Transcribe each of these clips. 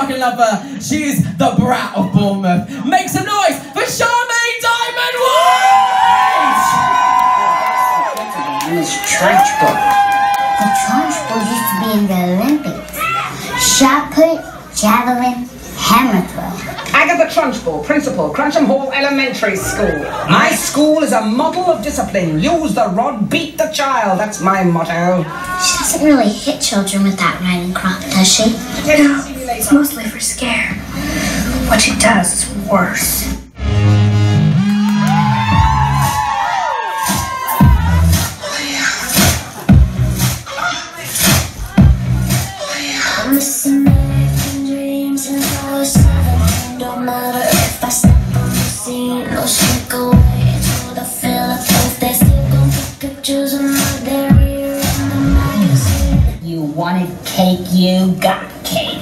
fucking love her. She's the brat of Bournemouth. Make some noise for Charmaine Diamond White! Miss Trunchbull. The Trunchbull used to be in the Olympics. Shot put, javelin, hammer throw. Agatha Trunchbull, principal, Crunchem Hall Elementary School. My school is a model of discipline. Use the rod, beat the child. That's my motto. She doesn't really hit children with that riding crop, does she? No, it's mostly for scare. What she does is worse. I'm missing American dreams since I was seven. Don't matter if I step on the scene or shrink away to the Philippines. They still gon' put pictures of my derriere in the magazine. You wanted cake, you got cake.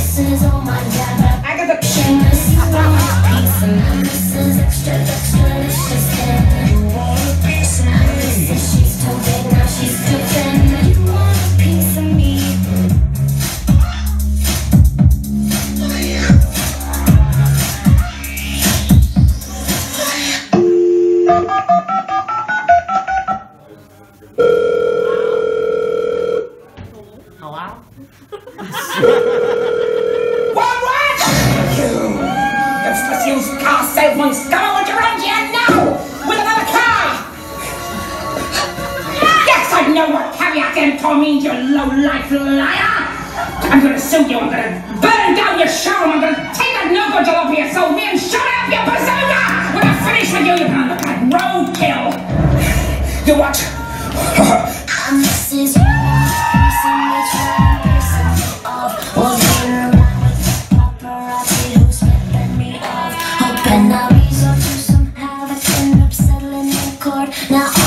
And this is all my dad. Agatha Shameless, you want a piece of me? This is extra, extra, delicious. And you want a piece of me? She's too big, now she's too thin. You want a piece of me? What, useless used car salesman scum, I want you around here now with another car. Yes, I know what caveat emptor means, you low-life liar. I'm gonna sue you, I'm gonna burn down your showroom, I'm gonna take that no-good jalopy you sold me and it up your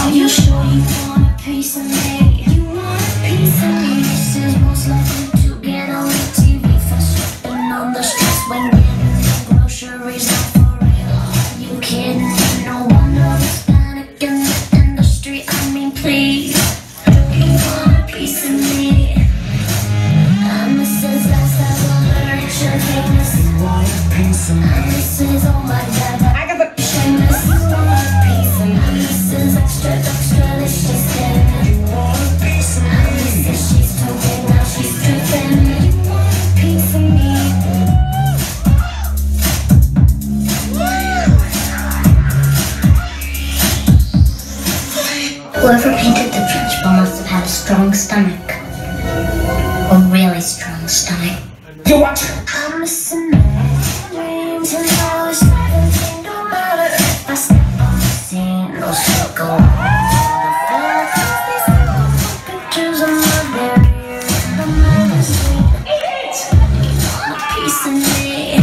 are you sure you want a piece of me? You want a piece of me? Whoever painted the Trunchbull must have had a strong stomach. A really strong stomach. You what? I'm missing dreams and was seventeen. No matter if I step on the scene or circle. Pictures of my barrier in the magazine. A piece of me?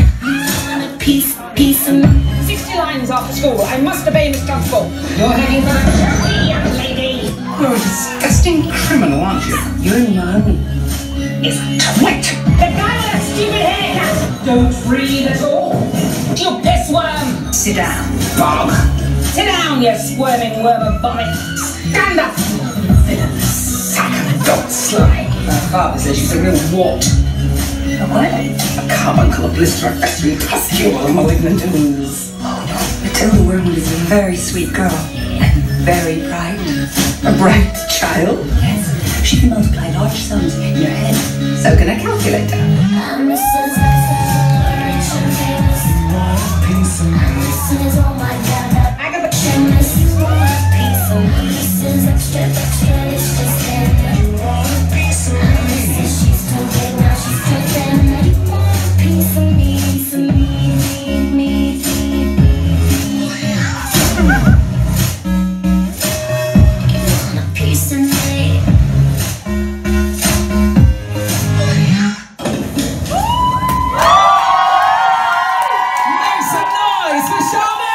Want a piece, piece of me? 60 lines after school. I must obey Miss Dunstable. You're heading for You're a disgusting criminal, aren't you? Your mum is a twit. The guy with that stupid haircut. Don't breathe at all. You pissworm. Sit down, Bog. Sit down, you squirming worm of vomit. Stand up. Sack of a dog slime. My father says she's a real wart. A what? A carbuncle, a blister, a festering pustule, a malignant ooze. Oh no, Matilda Wormwood is a very sweet girl. And very bright. A bright child? Yes. She can multiply large sums in your head. So can a calculator. Um, Mrs. Jesus.